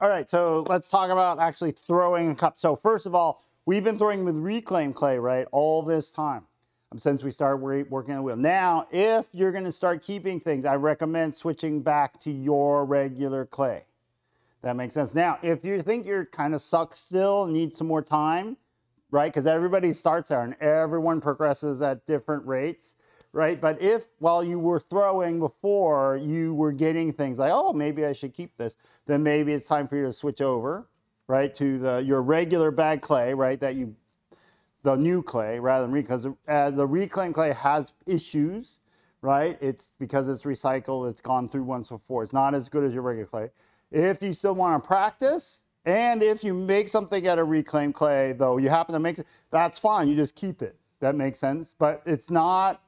All right, so let's talk about actually throwing a cup. So first of all, we've been throwing with reclaimed clay, right, all this time um, since we started working on the wheel. Now, if you're gonna start keeping things, I recommend switching back to your regular clay. That makes sense. Now, if you think you're kind of stuck still, need some more time, right? Because everybody starts there and everyone progresses at different rates right? But if while you were throwing before, you were getting things like, oh, maybe I should keep this, then maybe it's time for you to switch over, right, to the your regular bag clay, right, that you, the new clay rather than because uh, the reclaimed clay has issues, right? It's because it's recycled, it's gone through once before. It's not as good as your regular clay. If you still want to practice, and if you make something out of reclaimed clay, though you happen to make it, that's fine. You just keep it. That makes sense. But it's not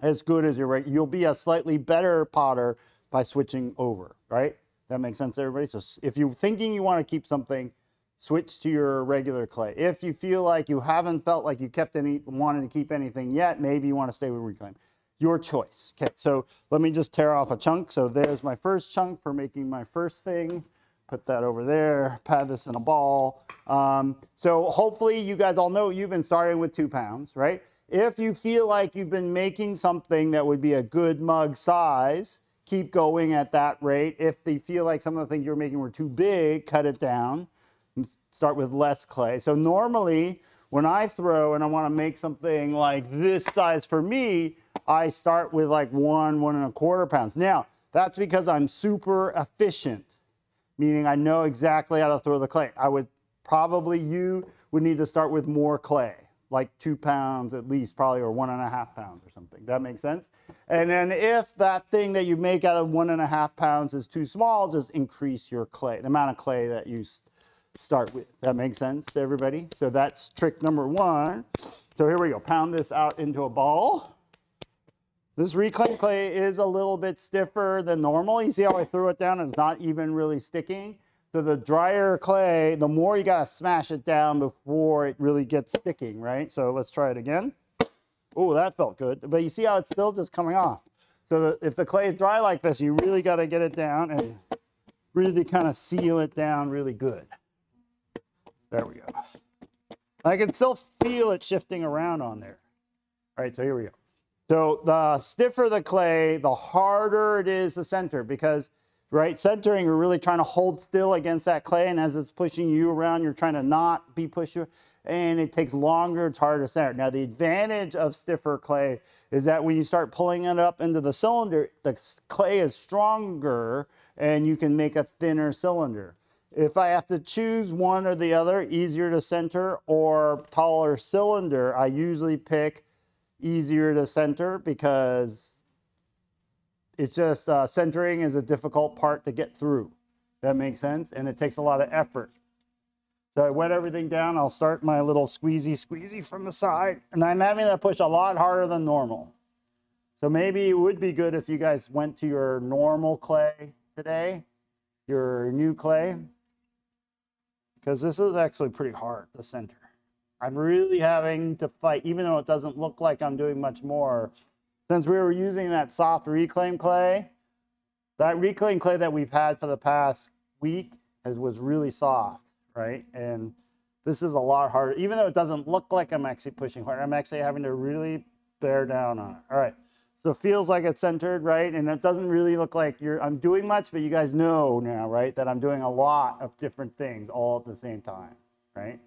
as good as your right. You'll be a slightly better potter by switching over, right? That makes sense, everybody? So if you're thinking you want to keep something, switch to your regular clay. If you feel like you haven't felt like you kept any, wanted to keep anything yet, maybe you want to stay with reclaim. Your choice. Okay, so let me just tear off a chunk. So there's my first chunk for making my first thing. Put that over there, pad this in a ball. Um, so hopefully you guys all know you've been starting with two pounds, right? If you feel like you've been making something that would be a good mug size, keep going at that rate. If they feel like some of the things you're making were too big, cut it down and start with less clay. So normally when I throw and I want to make something like this size for me, I start with like one, one and a quarter pounds. Now, that's because I'm super efficient, meaning I know exactly how to throw the clay. I would probably, you would need to start with more clay like two pounds at least, probably, or one and a half pounds or something. That makes sense? And then if that thing that you make out of one and a half pounds is too small, just increase your clay, the amount of clay that you start with. That makes sense to everybody? So that's trick number one. So here we go, pound this out into a ball. This reclaimed clay is a little bit stiffer than normal. You see how I threw it down it's not even really sticking? So the drier clay, the more you gotta smash it down before it really gets sticking, right? So let's try it again. Oh, that felt good. But you see how it's still just coming off. So if the clay is dry like this, you really gotta get it down and really kind of seal it down really good. There we go. I can still feel it shifting around on there. All right, so here we go. So the stiffer the clay, the harder it is to center because right? Centering, you're really trying to hold still against that clay, and as it's pushing you around, you're trying to not be pushed, and it takes longer, it's harder to center. Now, the advantage of stiffer clay is that when you start pulling it up into the cylinder, the clay is stronger, and you can make a thinner cylinder. If I have to choose one or the other, easier to center or taller cylinder, I usually pick easier to center because it's just uh, centering is a difficult part to get through. That makes sense? And it takes a lot of effort. So I wet everything down. I'll start my little squeezy squeezy from the side. And I'm having to push a lot harder than normal. So maybe it would be good if you guys went to your normal clay today, your new clay, because this is actually pretty hard, the center. I'm really having to fight, even though it doesn't look like I'm doing much more, since we were using that soft reclaim clay, that reclaim clay that we've had for the past week has, was really soft, right? And this is a lot harder, even though it doesn't look like I'm actually pushing hard, I'm actually having to really bear down on it. All right, so it feels like it's centered, right? And it doesn't really look like you're, I'm doing much, but you guys know now, right? That I'm doing a lot of different things all at the same time, right?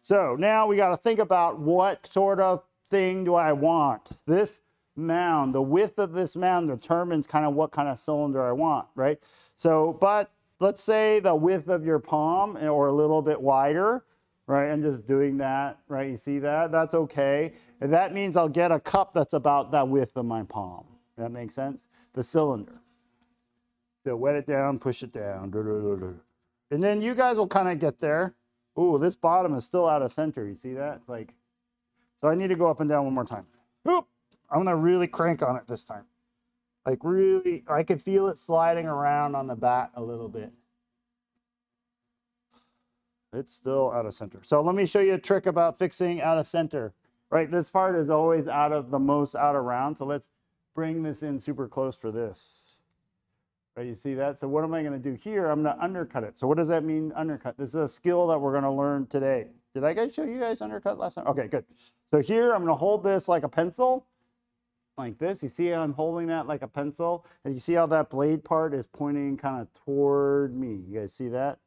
So now we got to think about what sort of thing do I want? This mound, the width of this mound determines kind of what kind of cylinder I want, right? So, but let's say the width of your palm eh, or a little bit wider, right? I'm just doing that, right? You see that? That's okay. And that means I'll get a cup that's about that width of my palm. That makes sense? The cylinder. So wet it down, push it down. And then you guys will kind of get there. Ooh, this bottom is still out of center. You see that? Like, so I need to go up and down one more time. Oop. I'm gonna really crank on it this time. Like really, I could feel it sliding around on the bat a little bit. It's still out of center. So let me show you a trick about fixing out of center. Right, this part is always out of the most out of round. So let's bring this in super close for this. Right, you see that? So what am I to do here? I'm to undercut it. So what does that mean, undercut? This is a skill that we're to learn today. Did I guys show you guys undercut last time? Okay, good. So here I'm to hold this like a pencil, like this. You see I'm holding that like a pencil? And you see how that blade part is pointing kind of toward me. You guys see that?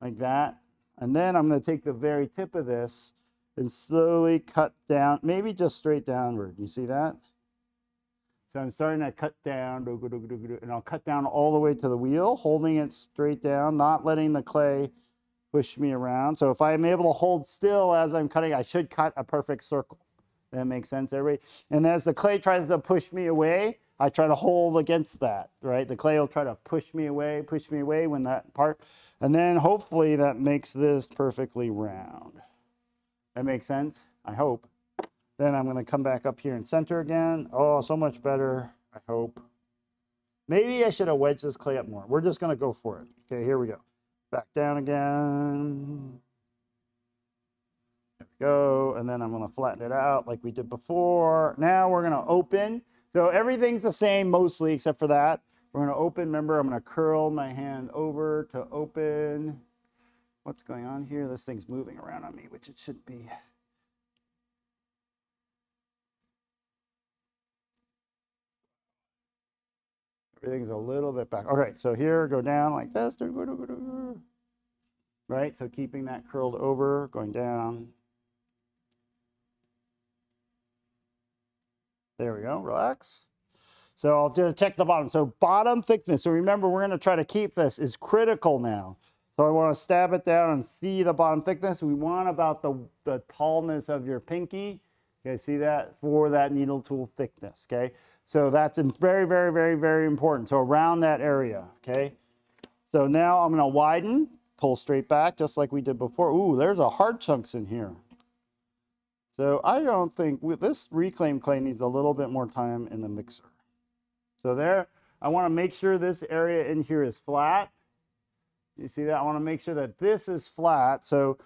Like that. And then I'm going to take the very tip of this and slowly cut down, maybe just straight downward. You see that? So I'm starting to cut down, and I'll cut down all the way to the wheel, holding it straight down, not letting the clay push me around. So if I'm able to hold still as I'm cutting, I should cut a perfect circle. That makes sense, everybody? And as the clay tries to push me away, I try to hold against that, right? The clay will try to push me away, push me away when that part, and then hopefully that makes this perfectly round. That makes sense? I hope. Then I'm going to come back up here and center again. Oh, so much better, I hope. Maybe I should have wedged this clay up more. We're just going to go for it. Okay, here we go. Back down again. Go. And then I'm going to flatten it out like we did before. Now we're going to open. So everything's the same mostly except for that. We're going to open. Remember, I'm going to curl my hand over to open. What's going on here? This thing's moving around on me, which it should be. Everything's a little bit back. All right, so here, go down like this. Right, so keeping that curled over, going down. There we go, relax. So I'll just check the bottom. So bottom thickness, so remember we're gonna try to keep this, is critical now. So I wanna stab it down and see the bottom thickness. We want about the, the tallness of your pinky. Okay, see that? For that needle tool thickness, okay? So that's very, very, very, very important. So around that area, okay? So now I'm gonna widen, pull straight back, just like we did before. Ooh, there's a hard chunks in here. So I don't think, this reclaim clay needs a little bit more time in the mixer. So there, I wanna make sure this area in here is flat. You see that? I wanna make sure that this is flat. So,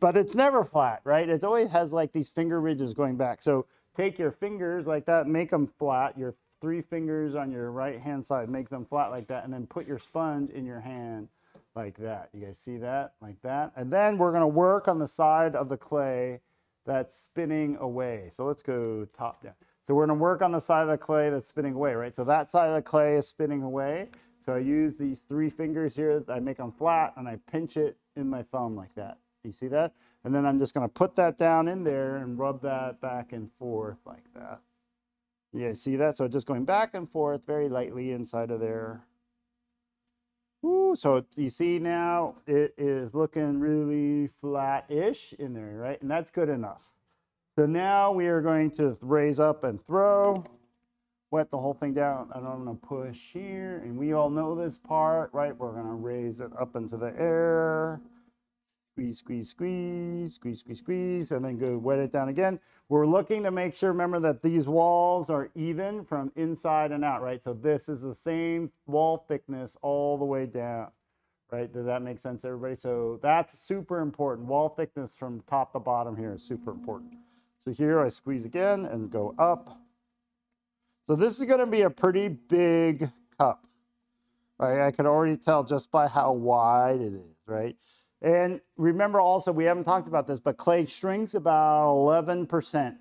but it's never flat, right? It always has like these finger ridges going back. So take your fingers like that, make them flat, your three fingers on your right hand side, make them flat like that, and then put your sponge in your hand like that. You guys see that? Like that. And then we're gonna work on the side of the clay that's spinning away. So let's go top down. So we're gonna work on the side of the clay that's spinning away, right? So that side of the clay is spinning away. So I use these three fingers here, I make them flat, and I pinch it in my thumb like that. You see that? And then I'm just going to put that down in there and rub that back and forth like that. Yeah, see that? So just going back and forth very lightly inside of there. Ooh, so you see now it is looking really flat-ish in there, right? And that's good enough. So now we are going to raise up and throw, wet the whole thing down, and I'm gonna push here, and we all know this part, right? We're gonna raise it up into the air, squeeze, squeeze, squeeze, squeeze, squeeze, squeeze, and then go wet it down again. We're looking to make sure, remember that these walls are even from inside and out, right? So this is the same wall thickness all the way down, right? Does that make sense, everybody? So that's super important. Wall thickness from top to bottom here is super important. So here I squeeze again and go up. So this is gonna be a pretty big cup, right? I could already tell just by how wide it is, right? And remember also, we haven't talked about this, but clay shrinks about 11%,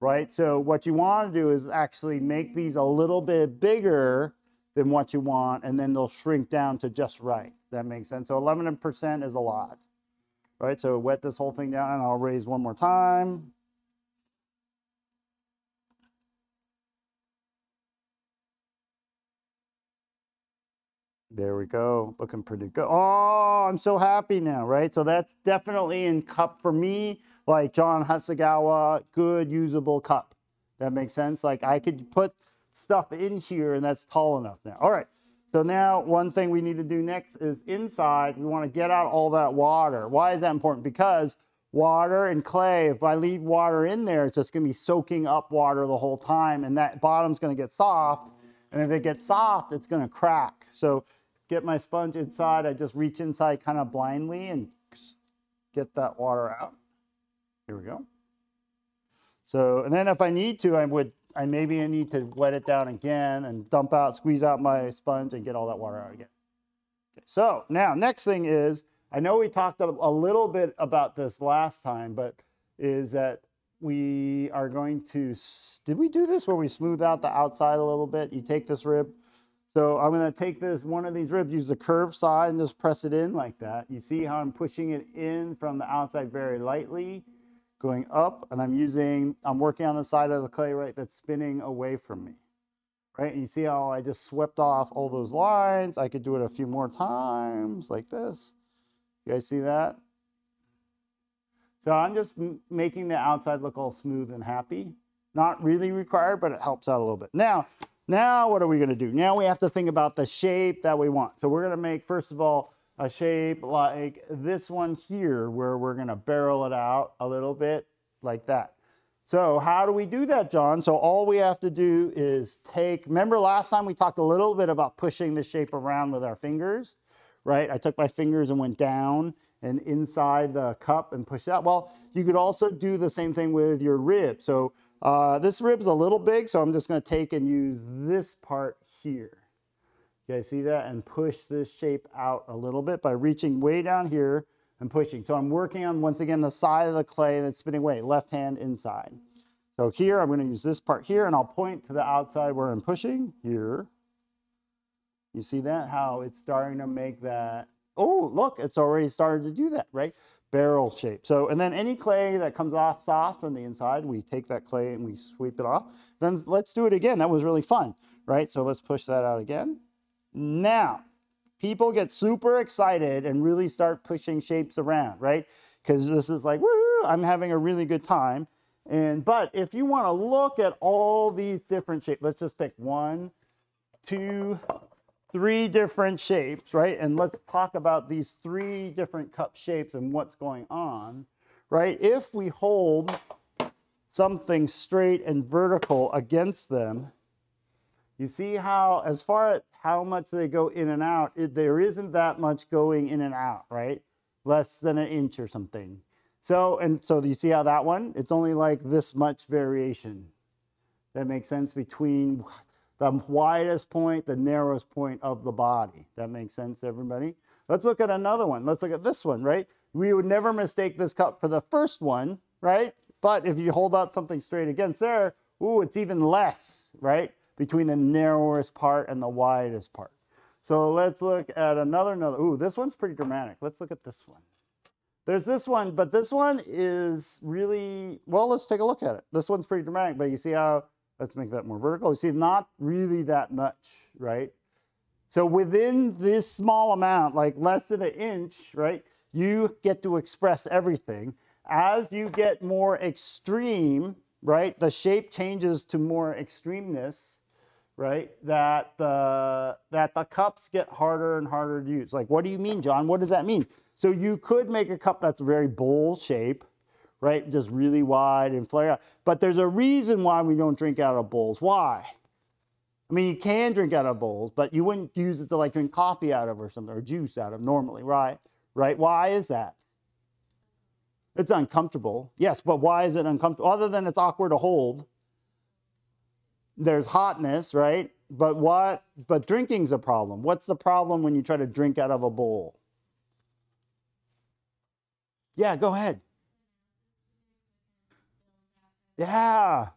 right? So what you want to do is actually make these a little bit bigger than what you want, and then they'll shrink down to just right. That makes sense. So 11% is a lot, right? So wet this whole thing down, and I'll raise one more time. There we go. Looking pretty good. Oh, I'm so happy now, right? So that's definitely in cup for me, like John Hasegawa, good usable cup. That makes sense. Like I could put stuff in here and that's tall enough now. All right. So now one thing we need to do next is inside, we want to get out all that water. Why is that important? Because water and clay, if I leave water in there, it's just going to be soaking up water the whole time and that bottom's going to get soft. And if it gets soft, it's going to crack. So get my sponge inside. I just reach inside kind of blindly and get that water out. Here we go. So, and then if I need to, I would I maybe I need to wet it down again and dump out, squeeze out my sponge and get all that water out again. Okay, so now next thing is, I know we talked a, little bit about this last time, but is that we are going to, did we do this where we smooth out the outside a little bit? You take this rib. So I'm going to take this, one of these ribs, use the curved side and just press it in like that. You see how I'm pushing it in from the outside very lightly, going up, and I'm using, I'm working on the side of the clay right that's spinning away from me. Right, and you see how I just swept off all those lines. I could do it a few more times like this. You guys see that? So I'm just making the outside look all smooth and happy. Not really required, but it helps out a little bit. Now, now what are we gonna do? Now we have to think about the shape that we want. So we're gonna make, first of all, a shape like this one here, where we're gonna barrel it out a little bit like that. So how do we do that, John? So all we have to do is take, remember last time we talked a little bit about pushing the shape around with our fingers, right? I took my fingers and went down and inside the cup and pushed out. Well, you could also do the same thing with your rib. So uh, this rib's a little big, so I'm just gonna take and use this part here. You guys see that? And push this shape out a little bit by reaching way down here and pushing. So I'm working on, once again, the side of the clay that's spinning away, left hand inside. So here, I'm gonna use this part here, and I'll point to the outside where I'm pushing, here. You see that? How it's starting to make that oh, look, it's already started to do that, right? Barrel shape. So, and then any clay that comes off soft on the inside, we take that clay and we sweep it off. Then let's do it again. That was really fun, right? So let's push that out again. Now, people get super excited and really start pushing shapes around, right? Because this is like, woo, I'm having a really good time. And, but if you want to look at all these different shapes, let's just pick one, two, three different shapes, right? And let's talk about these three different cup shapes and what's going on, right? If we hold something straight and vertical against them, you see how, as far as how much they go in and out, it, there isn't that much going in and out, right? Less than an inch or something. So, and so you see how that one, it's only like this much variation. That makes sense between the widest point, the narrowest point of the body. That makes sense, everybody? Let's look at another one. Let's look at this one, right? We would never mistake this cup for the first one, right? But if you hold up something straight against there, ooh, it's even less, right? Between the narrowest part and the widest part. So let's look at another, another, ooh, this one's pretty dramatic. Let's look at this one. There's this one, but this one is really, well, let's take a look at it. This one's pretty dramatic, but you see how Let's make that more vertical. You see, not really that much, right? So within this small amount, like less than an inch, right, you get to express everything. As you get more extreme, right, the shape changes to more extremeness, right, that the, that the cups get harder and harder to use. Like, what do you mean, John? What does that mean? So you could make a cup that's very bowl shape, right? Just really wide and flare out. But there's a reason why we don't drink out of bowls. Why? I mean, you can drink out of bowls, but you wouldn't use it to like drink coffee out of or something or juice out of normally, right? Right? Why is that? It's uncomfortable. Yes, but why is it uncomfortable? Other than it's awkward to hold. There's hotness, right? But what but drinking's a problem. What's the problem when you try to drink out of a bowl? Yeah, go ahead. Yeah.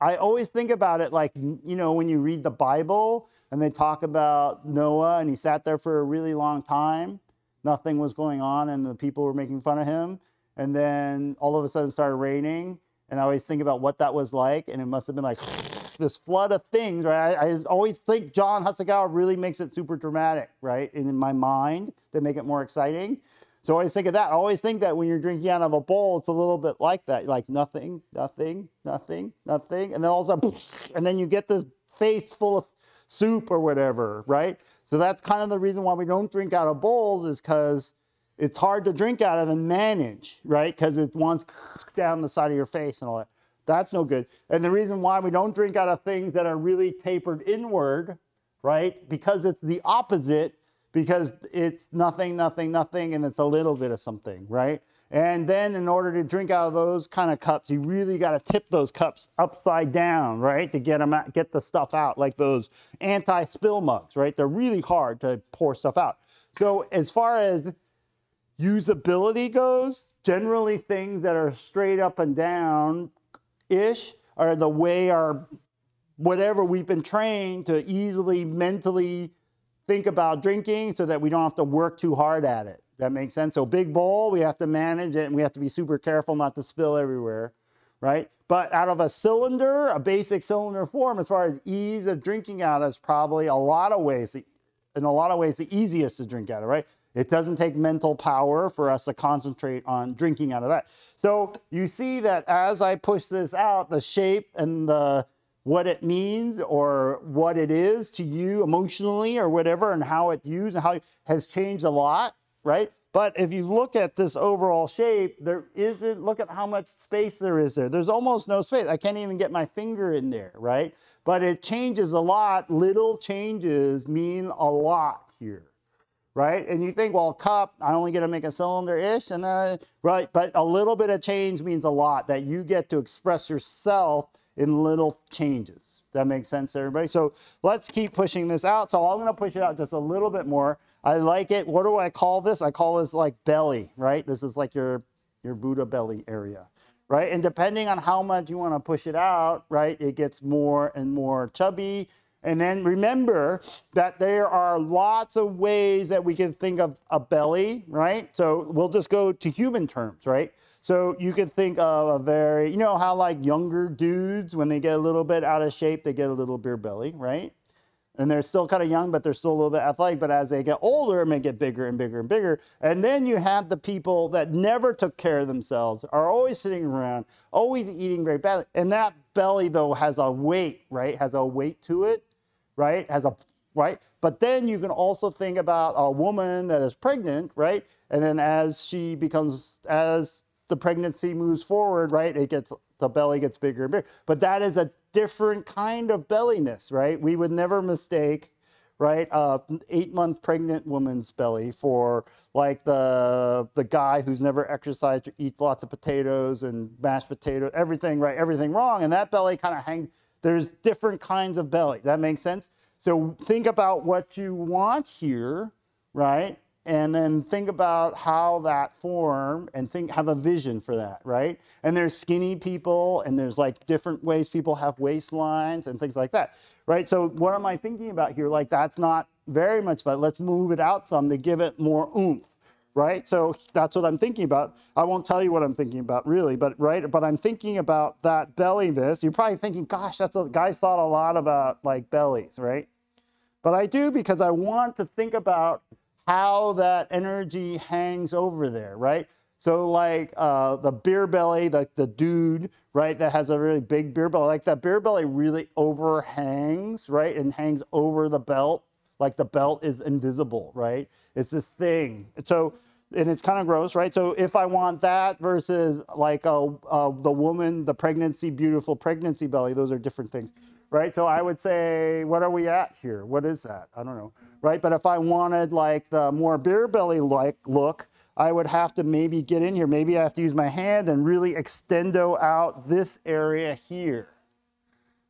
I always think about it like, you know, when you read the Bible and they talk about Noah and he sat there for a really long time, nothing was going on and the people were making fun of him. And then all of a sudden started raining. And I always think about what that was like. And it must have been like this flood of things, right? I, I always think John Hasegawa really makes it super dramatic, right? And in my mind to make it more exciting. So always think of that. I always think that when you're drinking out of a bowl, it's a little bit like that. Like nothing, nothing, nothing, nothing. And then all of a sudden, and then you get this face full of soup or whatever, right? So that's kind of the reason why we don't drink out of bowls is because it's hard to drink out of and manage, right? Because it wants down the side of your face and all that. That's no good. And the reason why we don't drink out of things that are really tapered inward, right? Because it's the opposite because it's nothing, nothing, nothing, and it's a little bit of something, right? And then in order to drink out of those kind of cups, you really got to tip those cups upside down, right? To get them out, get the stuff out, like those anti-spill mugs, right? They're really hard to pour stuff out. So as far as usability goes, generally things that are straight up and down ish are the way our whatever we've been trained to easily mentally think about drinking so that we don't have to work too hard at it. That makes sense. So big bowl, we have to manage it and we have to be super careful not to spill everywhere, right? But out of a cylinder, a basic cylinder form, as far as ease of drinking out is probably a lot of ways, in a lot of ways, the easiest to drink out of, right? It doesn't take mental power for us to concentrate on drinking out of that. So you see that as I push this out, the shape and the what it means or what it is to you emotionally or whatever and how it's used and how it has changed a lot, right? But if you look at this overall shape, there isn't, look at how much space there is there. There's almost no space. I can't even get my finger in there, right? But it changes a lot. Little changes mean a lot here right? And you think, well, cup, I only get to make a cylinder-ish, and right, but a little bit of change means a lot, that you get to express yourself in little changes. That makes sense everybody? So let's keep pushing this out. So I'm gonna push it out just a little bit more. I like it. What do I call this? I call this like belly, right? This is like your, your Buddha belly area, right? And depending on how much you wanna push it out, right, it gets more and more chubby and then remember that there are lots of ways that we can think of a belly, right? So we'll just go to human terms, right? So you could think of a very, you know how like younger dudes, when they get a little bit out of shape, they get a little beer belly, right? And they're still kind of young, but they're still a little bit athletic. But as they get older, it may get bigger and bigger and bigger. And then you have the people that never took care of themselves, are always sitting around, always eating very badly. And that belly, though, has a weight, right? Has a weight to it right? Has a right? But then you can also think about a woman that is pregnant, right? And then as she becomes, as the pregnancy moves forward, right, it gets, the belly gets bigger and bigger. But that is a different kind of belliness, right? We would never mistake, right, a eight month pregnant woman's belly for like the, the guy who's never exercised or eats lots of potatoes and mashed potato, everything, right, everything wrong. And that belly kind of hangs, there's different kinds of belly. That makes sense? So think about what you want here, right? And then think about how that form and think have a vision for that, right? And there's skinny people and there's like different ways people have waistlines and things like that, right? So what am I thinking about here? Like that's not very much, but let's move it out some to give it more oomph right? So that's what I'm thinking about. I won't tell you what I'm thinking about really, but right, but I'm thinking about that belly this. You're probably thinking, gosh, that's a guys thought a lot about like bellies, right? But I do because I want to think about how that energy hangs over there, right? So like uh, the beer belly, like the dude, right, that has a really big beer belly, like that beer belly really overhangs, right, and hangs over the belt, like the belt is invisible, right? It's this thing. So and it's kind of gross, right? So if I want that versus like a, the woman, the pregnancy, beautiful pregnancy belly, those are different things, right? So I would say, what are we at here? What is that? I don't know, right? But if I wanted like the more beer belly like look, I would have to maybe get in here. Maybe I have to use my hand and really extendo out this area here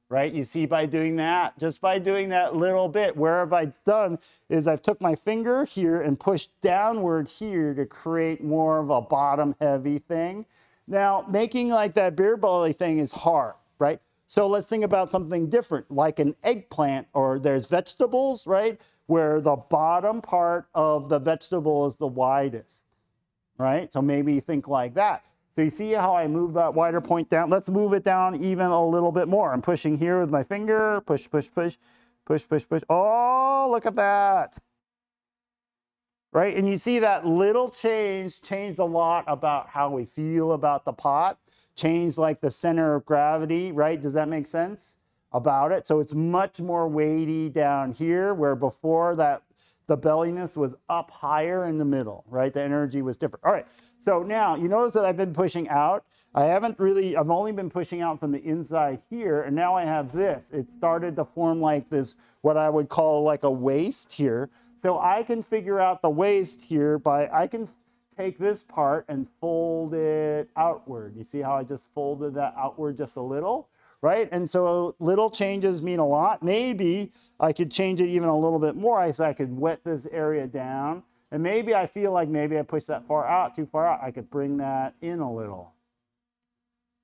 right? You see by doing that, just by doing that little bit, where have I done is I've took my finger here and pushed downward here to create more of a bottom heavy thing. Now, making like that beer belly thing is hard, right? So let's think about something different, like an eggplant or there's vegetables, right? Where the bottom part of the vegetable is the widest, right? So maybe think like that. So you see how I move that wider point down? Let's move it down even a little bit more. I'm pushing here with my finger, push, push, push, push, push, push. Oh, look at that. Right, and you see that little change changed a lot about how we feel about the pot, changed like the center of gravity, right? Does that make sense about it? So it's much more weighty down here, where before that the belliness was up higher in the middle, right? The energy was different. All right, so now you notice that I've been pushing out. I haven't really, I've only been pushing out from the inside here, and now I have this. It started to form like this, what I would call like a waist here, So I can figure out the waist here by, I can take this part and fold it outward. You see how I just folded that outward just a little? Right? And so little changes mean a lot. Maybe I could change it even a little bit more. I, so I could wet this area down. And maybe I feel like maybe I pushed that far out, too far out. I could bring that in a little.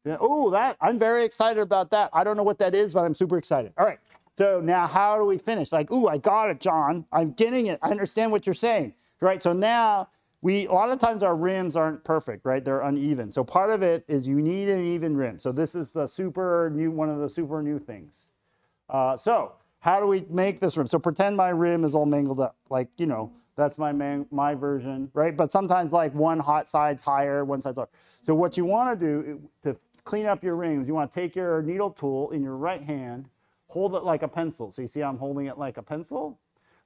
Oh, that, I'm very excited about that. I don't know what that is, but I'm super excited. All right. So now how do we finish? Like, ooh, I got it, John. I'm getting it. I understand what you're saying. Right. So now we, a lot of times our rims aren't perfect, right? They're uneven. So part of it is you need an even rim. So this is the super new, one of the super new things. Uh, so how do we make this rim? So pretend my rim is all mangled up. Like, you know, that's my man, my version, right? But sometimes like one hot side's higher, one side's lower. So what you want to do to clean up your rings, you want to take your needle tool in your right hand, hold it like a pencil. So you see I'm holding it like a pencil,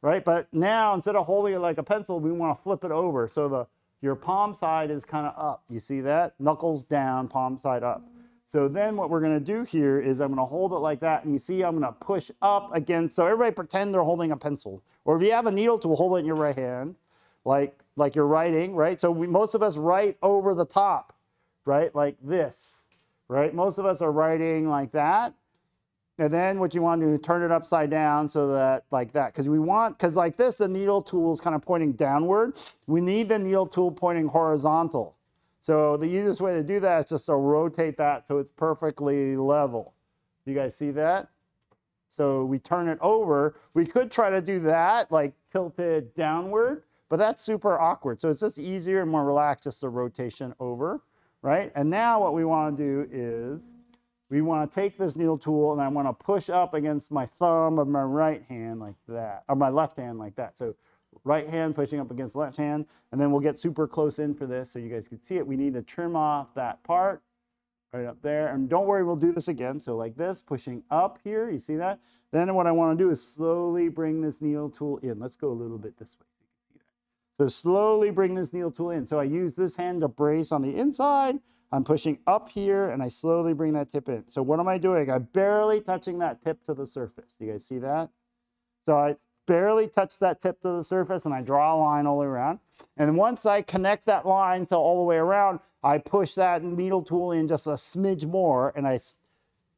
right? But now instead of holding it like a pencil, we want to flip it over. So the your palm side is kind of up. You see that? Knuckles down, palm side up. So then what we're gonna do here is I'm gonna hold it like that and you see I'm gonna push up against, so everybody pretend they're holding a pencil. Or if you have a needle tool, hold it in your right hand, like, like you're writing, right? So we, most of us write over the top, right? Like this right? Most of us are writing like that. And then what you want to do, turn it upside down so that like that. Because we want, because like this, the needle tool is kind of pointing downward. We need the needle tool pointing horizontal. So the easiest way to do that is just to rotate that so it's perfectly level. You guys see that? So we turn it over. We could try to do that, like tilted downward, but that's super awkward. So it's just easier and more relaxed, just a rotation over right? And now what we want to do is we want to take this needle tool and I want to push up against my thumb of my right hand like that, or my left hand like that. So right hand pushing up against left hand, and then we'll get super close in for this so you guys can see it. We need to trim off that part right up there. And don't worry, we'll do this again. So like this, pushing up here, you see that? Then what I want to do is slowly bring this needle tool in. Let's go a little bit this way. So slowly bring this needle tool in. So I use this hand to brace on the inside. I'm pushing up here and I slowly bring that tip in. So what am I doing? I'm barely touching that tip to the surface. You guys see that? So I barely touch that tip to the surface and I draw a line all the way around. And once I connect that line to all the way around, I push that needle tool in just a smidge more and I,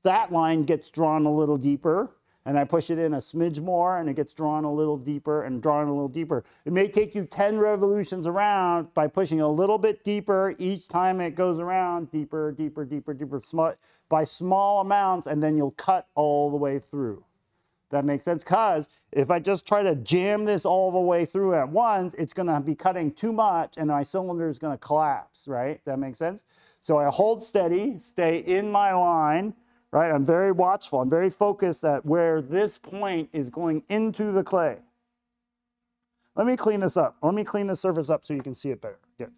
that line gets drawn a little deeper and I push it in a smidge more and it gets drawn a little deeper and drawn a little deeper. It may take you 10 revolutions around by pushing a little bit deeper each time it goes around, deeper, deeper, deeper, deeper, by small amounts, and then you'll cut all the way through. That makes sense? Because if I just try to jam this all the way through at once, it's going to be cutting too much and my cylinder is going to collapse, right? That makes sense? So I hold steady, stay in my line, right? I'm very watchful. I'm very focused at where this point is going into the clay. Let me clean this up. Let me clean the surface up so you can see it better. Good.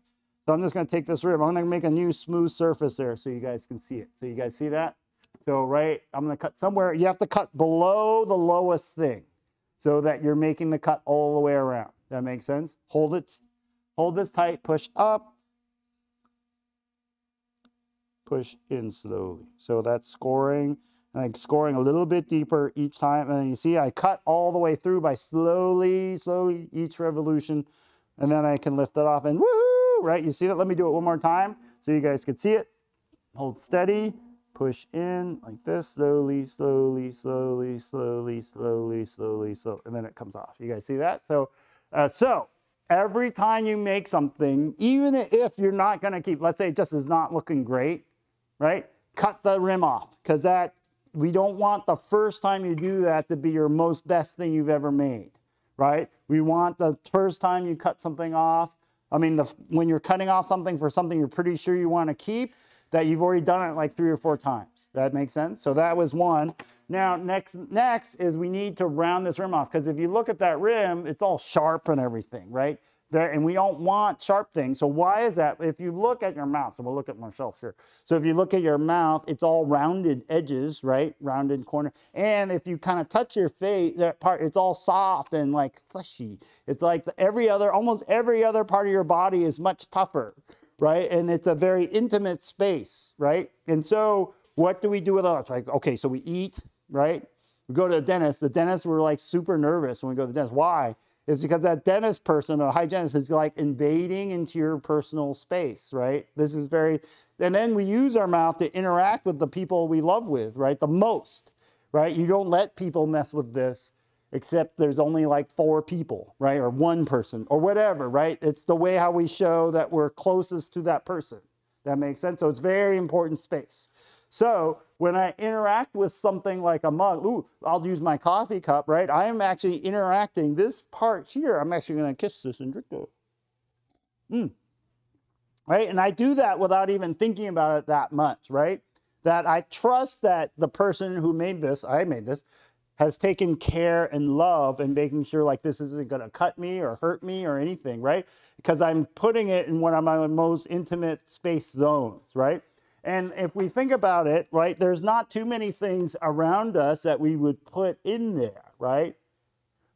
So I'm just going to take this rib. I'm going to make a new smooth surface there so you guys can see it. So you guys see that? So right, I'm going to cut somewhere. You have to cut below the lowest thing so that you're making the cut all the way around. That makes sense? Hold it. Hold this tight. Push up push in slowly. So that's scoring, like scoring a little bit deeper each time. And then you see I cut all the way through by slowly, slowly each revolution. And then I can lift it off and woohoo, right? You see that? Let me do it one more time so you guys can see it. Hold steady, push in like this, slowly, slowly, slowly, slowly, slowly, slowly, slowly, and then it comes off. You guys see that? So, uh, so every time you make something, even if you're not gonna keep, let's say it just is not looking great, right? Cut the rim off because that we don't want the first time you do that to be your most best thing you've ever made, right? We want the first time you cut something off. I mean, the, when you're cutting off something for something you're pretty sure you want to keep, that you've already done it like three or four times. That makes sense? So that was one. Now, next, next is we need to round this rim off because if you look at that rim, it's all sharp and everything, right? there, and we don't want sharp things. So why is that? If you look at your mouth, so we'll look at myself here. So if you look at your mouth, it's all rounded edges, right? Rounded corner. And if you kind of touch your face, that part, it's all soft and like fleshy. It's like every other, almost every other part of your body is much tougher, right? And it's a very intimate space, right? And so what do we do with us? Like, okay, so we eat, right? We go to the dentist. The dentist, we're like super nervous when we go to the dentist. Why? is because that dentist person or hygienist is like invading into your personal space, right? This is very, and then we use our mouth to interact with the people we love with, right? The most, right? You don't let people mess with this except there's only like four people, right? Or one person or whatever, right? It's the way how we show that we're closest to that person. That makes sense. So it's very important space. So when I interact with something like a mug, ooh, I'll use my coffee cup, right? I am actually interacting this part here. I'm actually going to kiss this and drink it. Mm. Right? And I do that without even thinking about it that much, right? That I trust that the person who made this, I made this, has taken care and love and making sure like this isn't going to cut me or hurt me or anything, right? Because I'm putting it in one of my most intimate space zones, right? And if we think about it, right, there's not too many things around us that we would put in there, right?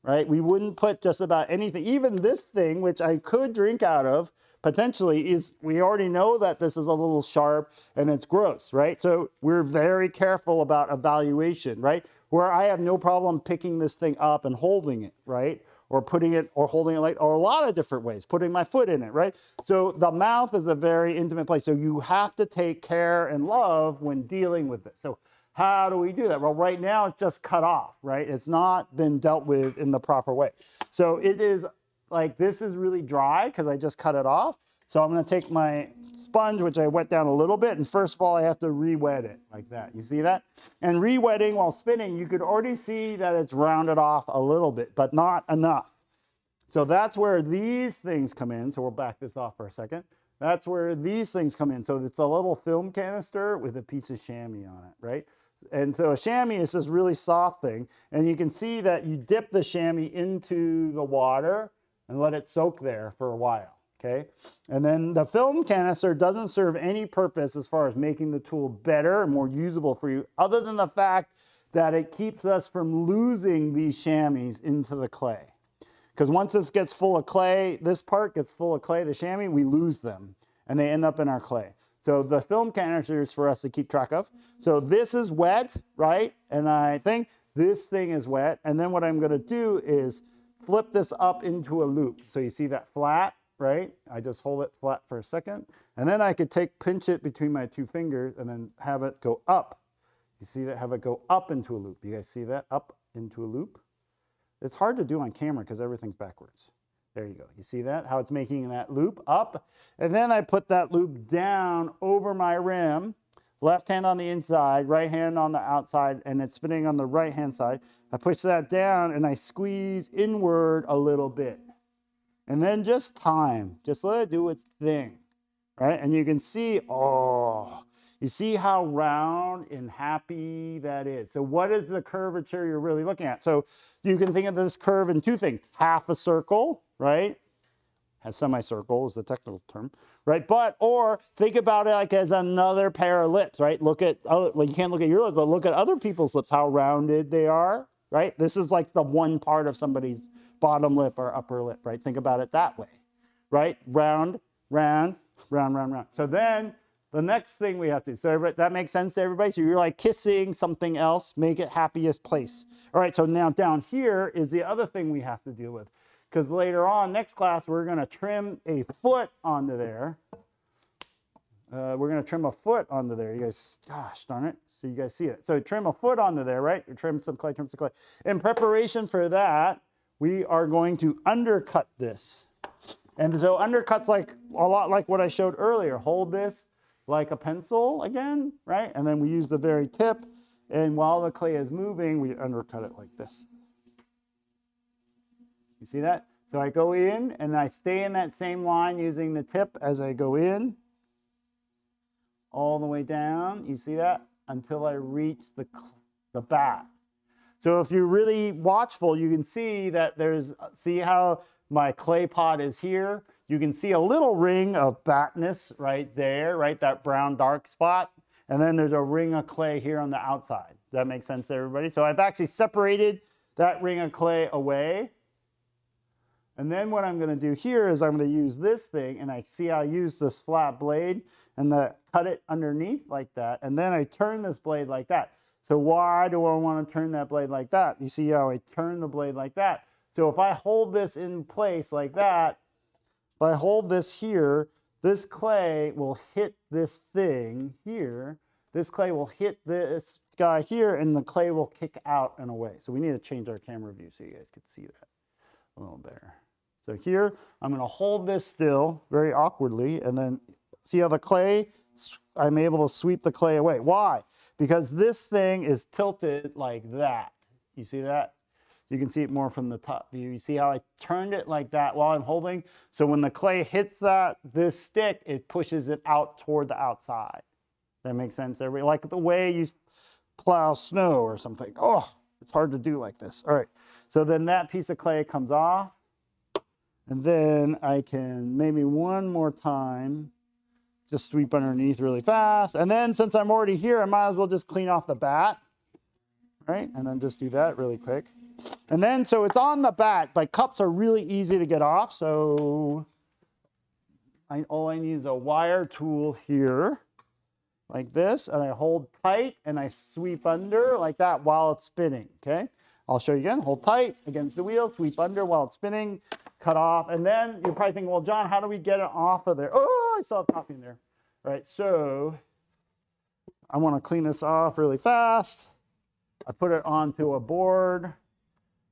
Right? We wouldn't put just about anything. Even this thing, which I could drink out of, potentially is, we already know that this is a little sharp and it's gross, right? So we're very careful about evaluation, right? Where I have no problem picking this thing up and holding it, right? or putting it or holding it like, or a lot of different ways, putting my foot in it, right? So the mouth is a very intimate place. So you have to take care and love when dealing with it. So how do we do that? Well, right now it's just cut off, right? It's not been dealt with in the proper way. So it is like, this is really dry because I just cut it off. So I'm gonna take my sponge, which I wet down a little bit, and first of all, I have to re-wet it like that. You see that? And re-wetting while spinning, you could already see that it's rounded off a little bit, but not enough. So that's where these things come in. So we'll back this off for a second. That's where these things come in. So it's a little film canister with a piece of chamois on it, right? And so a chamois is this really soft thing. And you can see that you dip the chamois into the water and let it soak there for a while okay? And then the film canister doesn't serve any purpose as far as making the tool better and more usable for you, other than the fact that it keeps us from losing these chamois into the clay. Because once this gets full of clay, this part gets full of clay, the chamois, we lose them and they end up in our clay. So the film canister is for us to keep track of. So this is wet, right? And I think this thing is wet. And then what I'm gonna do is flip this up into a loop. So you see that flat? Right? I just hold it flat for a second. And then I could take, pinch it between my two fingers and then have it go up. You see that? Have it go up into a loop. You guys see that? Up into a loop. It's hard to do on camera because everything's backwards. There you go. You see that? How it's making that loop up. And then I put that loop down over my rim, left hand on the inside, right hand on the outside, and it's spinning on the right hand side. I push that down and I squeeze inward a little bit. And then just time, just let it do its thing, right? And you can see, oh, you see how round and happy that is. So what is the curvature you're really looking at? So you can think of this curve in two things, half a circle, right? Has semicircle is the technical term, right? But, or think about it like as another pair of lips, right? Look at, other, well, you can't look at your lips, but look at other people's lips, how rounded they are, right? This is like the one part of somebody's bottom lip or upper lip, right? Think about it that way, right? Round, round, round, round, round. So then the next thing we have to do, so that makes sense to everybody? So you're like kissing something else, make it happiest place. All right, so now down here is the other thing we have to deal with. Because later on, next class, we're gonna trim a foot onto there. Uh, we're gonna trim a foot onto there. You guys, gosh darn it. So you guys see it. So trim a foot onto there, right? You trim some clay, trim some clay. In preparation for that, we are going to undercut this. And so undercuts like a lot like what I showed earlier. Hold this like a pencil again, right? And then we use the very tip. And while the clay is moving, we undercut it like this. You see that? So I go in and I stay in that same line using the tip as I go in. All the way down, you see that? Until I reach the, the back. So if you're really watchful, you can see that there's, uh, see how my clay pot is here? You can see a little ring of batness right there, right? That brown dark spot. And then there's a ring of clay here on the outside. Does that make sense everybody? So I've actually separated that ring of clay away. And then what I'm gonna do here is I'm gonna use this thing and I see I use this flat blade and the, cut it underneath like that. And then I turn this blade like that. So why do I want to turn that blade like that? You see how I turn the blade like that? So if I hold this in place like that, if I hold this here, this clay will hit this thing here. This clay will hit this guy here, and the clay will kick out and away. So we need to change our camera view so you guys could see that a little better. So here, I'm going to hold this still very awkwardly, and then see how the clay, I'm able to sweep the clay away. Why? Because this thing is tilted like that. You see that? You can see it more from the top view. You see how I turned it like that while I'm holding? So when the clay hits that, this stick, it pushes it out toward the outside. That makes sense? Everybody? Like the way you plow snow or something. Oh, it's hard to do like this. All right. So then that piece of clay comes off. And then I can maybe one more time just sweep underneath really fast. And then since I'm already here, I might as well just clean off the bat, right? And then just do that really quick. And then, so it's on the back, but cups are really easy to get off. So I, all I need is a wire tool here, like this, and I hold tight and I sweep under like that while it's spinning, okay? I'll show you again, hold tight against the wheel, sweep under while it's spinning, cut off, and then you're probably thinking, well, John, how do we get it off of there? Oh, I saw coffee in there. All right, so I wanna clean this off really fast. I put it onto a board.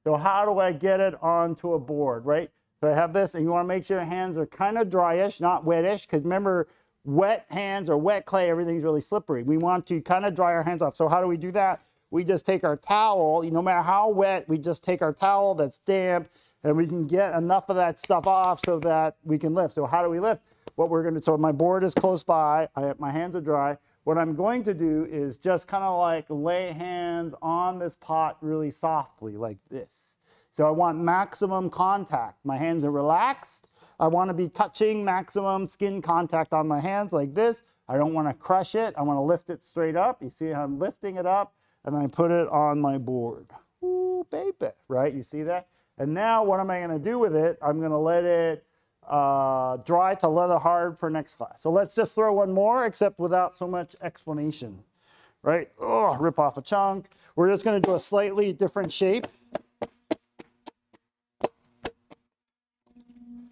So how do I get it onto a board, right? So I have this, and you want to make sure your hands are kind of dryish, not wetish, because remember, wet hands or wet clay, everything's really slippery. We want to kind of dry our hands off. So how do we do that? We just take our towel, no matter how wet, we just take our towel that's damp, and we can get enough of that stuff off so that we can lift. So how do we lift? What we're going to, so my board is close by, I, my hands are dry. What I'm going to do is just kind of like lay hands on this pot really softly like this. So I want maximum contact. My hands are relaxed. I want to be touching maximum skin contact on my hands like this. I don't want to crush it. I want to lift it straight up. You see how I'm lifting it up and I put it on my board. Ooh, baby, right? You see that? And now what am I going to do with it? I'm going to let it uh, dry to leather hard for next class. So let's just throw one more, except without so much explanation, right? Oh, rip off a chunk. We're just going to do a slightly different shape.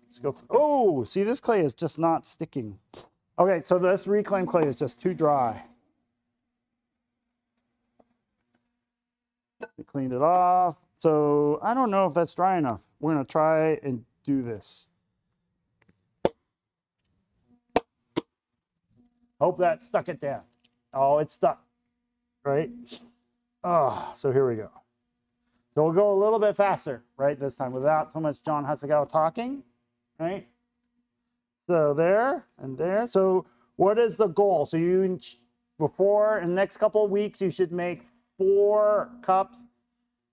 Let's go. Oh, see, this clay is just not sticking. Okay, so this reclaimed clay is just too dry. Cleaned it off. So I don't know if that's dry enough. We're to try and do this. Hope that stuck it down. Oh, it's stuck, right? Oh, so here we go. So we'll go a little bit faster, right, this time without so much John Hasegawa talking, right? So there and there. So what is the goal? So you, before, in the next couple of weeks, you should make four cups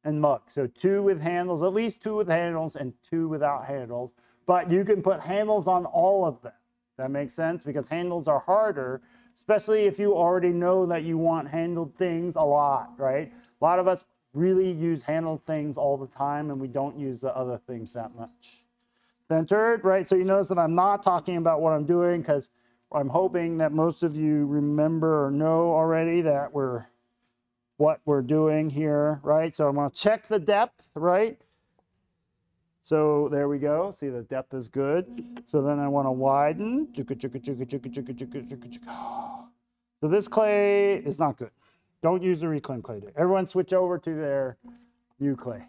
and mugs. So two with handles, at least two with handles and two without handles. But you can put handles on all of them. That makes sense because handles are harder, especially if you already know that you want handled things a lot, right? A lot of us really use handled things all the time and we don't use the other things that much. Centered, right? So you notice that I'm not talking about what I'm doing because I'm hoping that most of you remember or know already that we're what we're doing here, right? So I'm to check the depth, right? So there we go. See the depth is good. So then I want to widen. So this clay is not good. Don't use the reclaim clay. Everyone switch over to their new clay.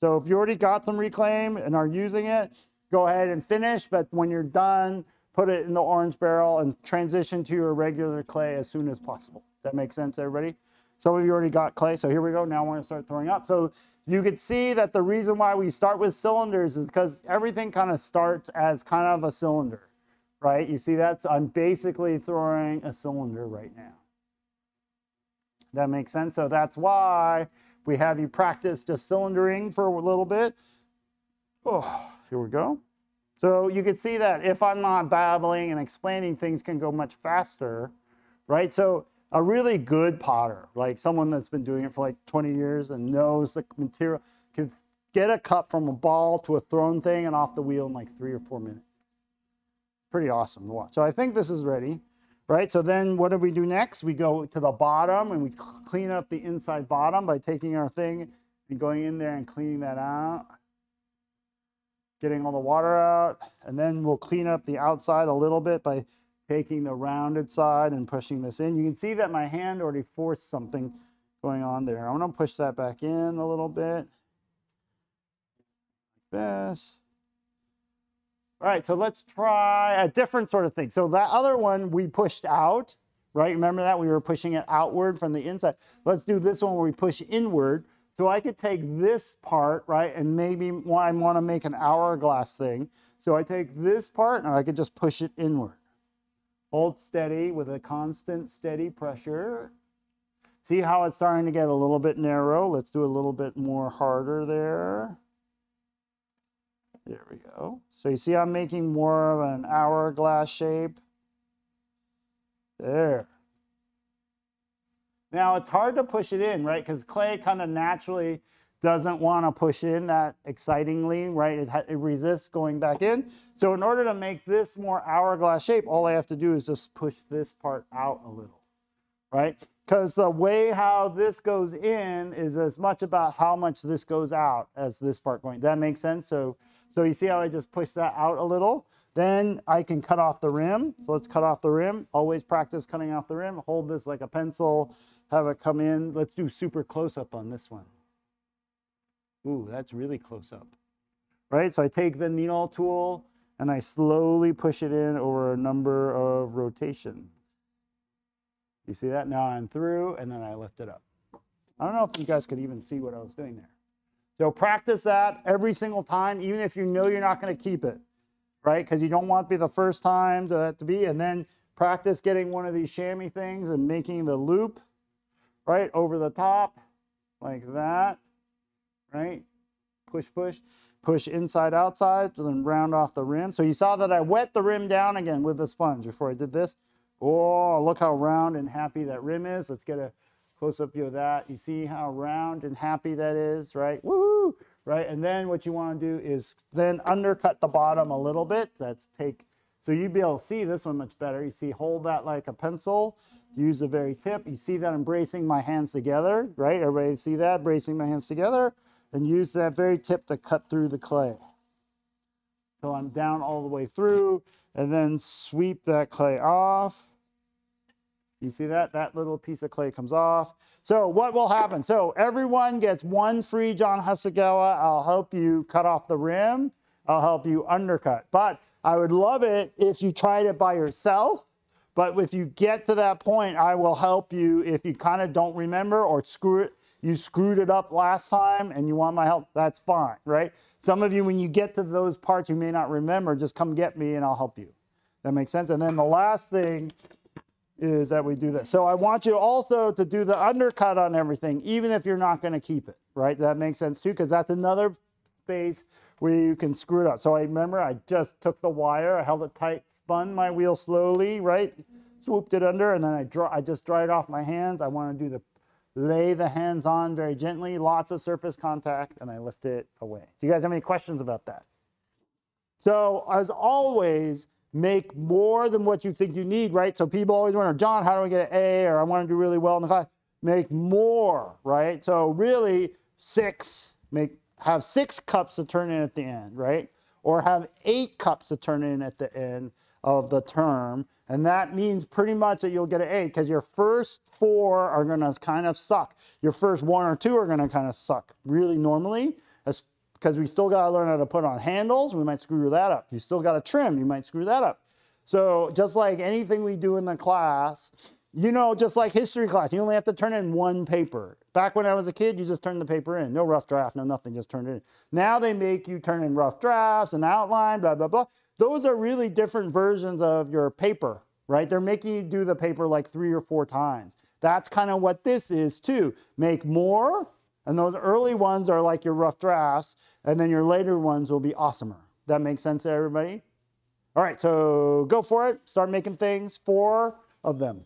So if you already got some reclaim and are using it, go ahead and finish. But when you're done, put it in the orange barrel and transition to your regular clay as soon as possible. That makes sense, everybody? Some of you already got clay. So here we go. Now want to start throwing up. So you could see that the reason why we start with cylinders is because everything kind of starts as kind of a cylinder, right? You see that's, I'm basically throwing a cylinder right now. That makes sense. So that's why we have you practice just cylindering for a little bit. Oh, here we go. So you can see that if I'm not babbling and explaining, things can go much faster, right? So a really good potter, like someone that's been doing it for like 20 years and knows the material, can get a cup from a ball to a thrown thing and off the wheel in like three or four minutes. Pretty awesome to watch. So I think this is ready, right? So then what do we do next? We go to the bottom and we clean up the inside bottom by taking our thing and going in there and cleaning that out. getting all the water out. And then we'll clean up the outside a little bit by taking the rounded side and pushing this in. You can see that my hand already forced something going on there. I'm gonna push that back in a little bit. Like this. All right, so let's try a different sort of thing. So that other one we pushed out, right? Remember that? We were pushing it outward from the inside. Let's do this one where we push inward. So I could take this part, right, and maybe I want to make an hourglass thing. So I take this part and I could just push it inward. Hold steady with a constant steady pressure. See how it's starting to get a little bit narrow? Let's do a little bit more harder there. There we go. So you see I'm making more of an hourglass shape. There. Now it's hard to push it in, right? Because clay kind of naturally doesn't want to push in that excitingly, right? It, it, resists going back in. So in order to make this more hourglass shape, all I have to do is just push this part out a little, right? Because the way how this goes in is as much about how much this goes out as this part going. That makes sense? So, so you see how I just push that out a little? Then I can cut off the rim. So let's cut off the rim. Always practice cutting off the rim. Hold this like a pencil have it come in. Let's do super close up on this one. Ooh, that's really close up. Right, so I take the needle tool and I slowly push it in over a number of rotations. You see that? Now I'm through and then I lift it up. I don't know if you guys could even see what I was doing there. So practice that every single time, even if you know you're not going to keep it, right? Because you don't want to be the first time to, to be. And then practice getting one of these chamois things and making the loop right over the top like that, right? Push, push, push inside, outside, then round off the rim. So you saw that I wet the rim down again with the sponge before I did this. Oh, look how round and happy that rim is. Let's get a close-up view of that. You see how round and happy that is, right? Woo! Right, and then what you want to do is then undercut the bottom a little bit. That's take, so you'd be able to see this one much better. You see, hold that like a pencil use the very tip. You see that I'm bracing my hands together, right? Everybody see that? Bracing my hands together and use that very tip to cut through the clay. So I'm down all the way through and then sweep that clay off. You see that? That little piece of clay comes off. So what will happen? So everyone gets one free John Hasegawa. I'll help you cut off the rim. I'll help you undercut. But I would love it if you tried it by yourself but if you get to that point, I will help you if you kind of don't remember or screw it, you screwed it up last time and you want my help, that's fine, right? Some of you, when you get to those parts you may not remember, just come get me and I'll help you. That makes sense? And then the last thing is that we do this. So I want you also to do the undercut on everything, even if you're not gonna keep it, right? That makes sense too, because that's another space where you can screw it up. So I remember I just took the wire, I held it tight, spun my wheel slowly, right? Swooped it under, and then I, draw, I just dried off my hands. I want to do the lay the hands on very gently, lots of surface contact, and I lift it away. Do you guys have any questions about that? So as always, make more than what you think you need, right? So people always wonder, John, how do I get an A? Or I want to do really well in the class. Make more, right? So really six, make have six cups to turn in at the end, right? Or have eight cups to turn in at the end of the term. And that means pretty much that you'll get an A because your first four are going to kind of suck. Your first one or two are going to kind of suck really normally because we still got to learn how to put on handles. We might screw that up. You still got to trim. You might screw that up. So just like anything we do in the class, you know, just like history class, you only have to turn in one paper. Back when I was a kid, you just turned the paper in. No rough draft, no nothing, just turn it in. Now they make you turn in rough drafts and outline, blah, blah, blah. Those are really different versions of your paper, right? They're making you do the paper like three or four times. That's kind of what this is too. Make more, and those early ones are like your rough drafts, and then your later ones will be awesomer. That makes sense to everybody? All right, so go for it. Start making things, four of them.